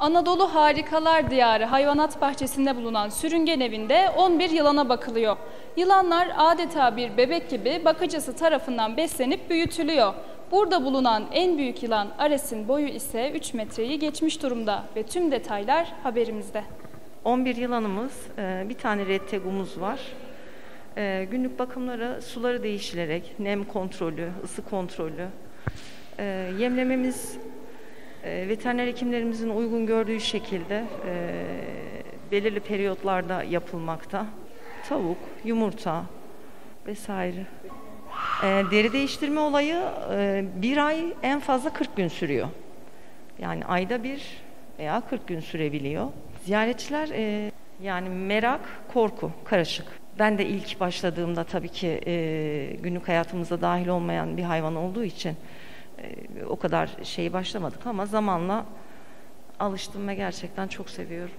Anadolu Harikalar Diyarı hayvanat bahçesinde bulunan sürüngen evinde 11 yılana bakılıyor. Yılanlar adeta bir bebek gibi bakıcısı tarafından beslenip büyütülüyor. Burada bulunan en büyük yılan Ares'in boyu ise 3 metreyi geçmiş durumda ve tüm detaylar haberimizde. 11 yılanımız, e, bir tane rettegumuz var. E, Günlük bakımları suları değişilerek, nem kontrolü, ısı kontrolü, e, yemlememiz e, veteriner hekimlerimizin uygun gördüğü şekilde e, belirli periyotlarda yapılmakta. Tavuk, yumurta vesaire. E, deri değiştirme olayı e, bir ay en fazla 40 gün sürüyor. Yani ayda bir veya 40 gün sürebiliyor. Ziyaretçiler e, yani merak, korku karışık. Ben de ilk başladığımda tabii ki e, günlük hayatımıza dahil olmayan bir hayvan olduğu için e, o kadar şey başlamadık ama zamanla alıştım ve gerçekten çok seviyorum.